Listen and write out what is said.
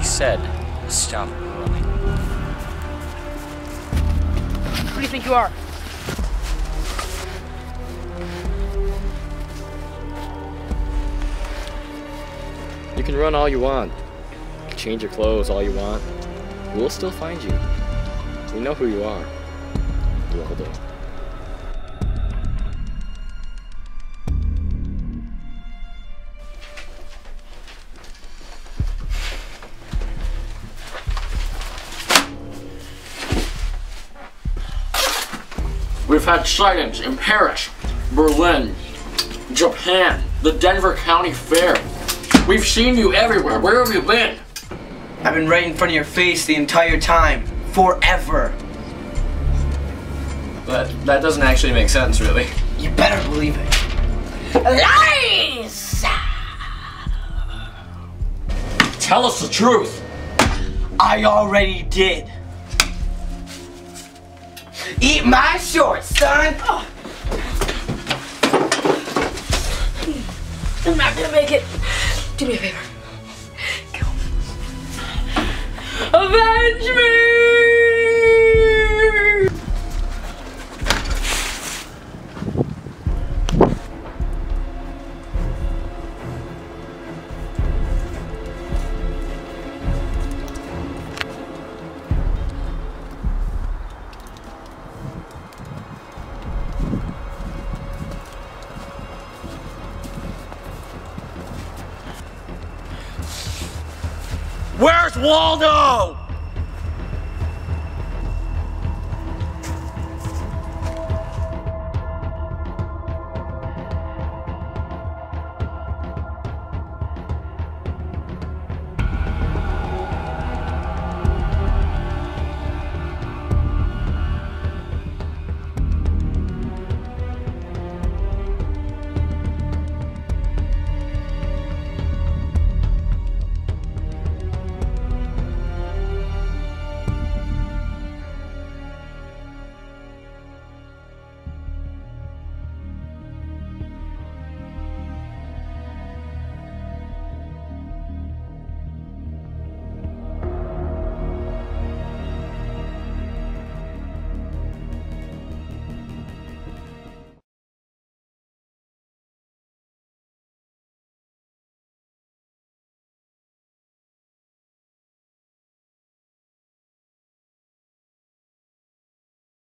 he said, stop running. Who do you think you are? You can run all you want, change your clothes all you want. We'll still find you. We know who you are. Waldo. We've had sightings in Paris, Berlin, Japan, the Denver County Fair. We've seen you everywhere. Where have you been? I've been right in front of your face the entire time. Forever. But that doesn't actually make sense, really. You better believe it. Lies! Tell us the truth. I already did. Eat my shorts, son. I'm not gonna make it. Do me a favor. Where's Waldo?